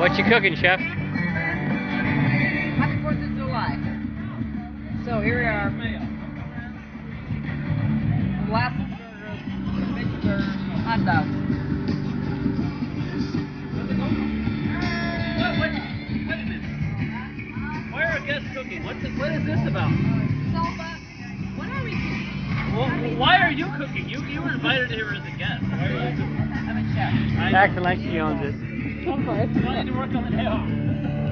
What you cooking, chef? Happy 4th of July. So here we are. Molasses burgers, veggie burgers, hot dogs. What, what, wait a minute. Why are our guests cooking? What's it, what is this about? So, uh, what are we doing? Well, why are you cooking? You you were invited here as a guest. Why are you cooking? I'm a chef. I, Acting like she owns it. Course. you don't need to work on the off.